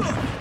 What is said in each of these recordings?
Ugh!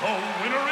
the winner